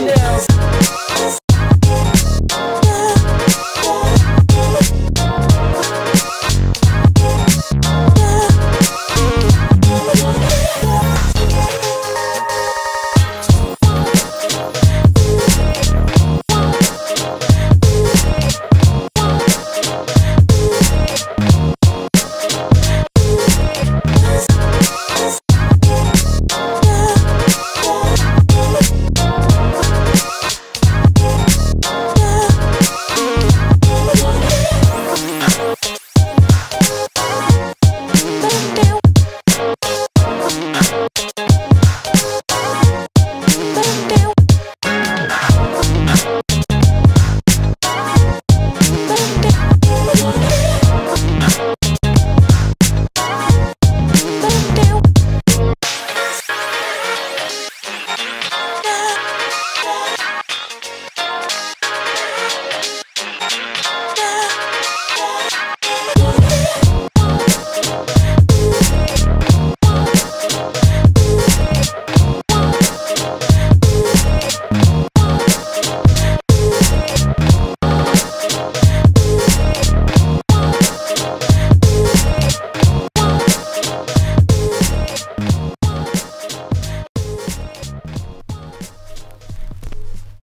now.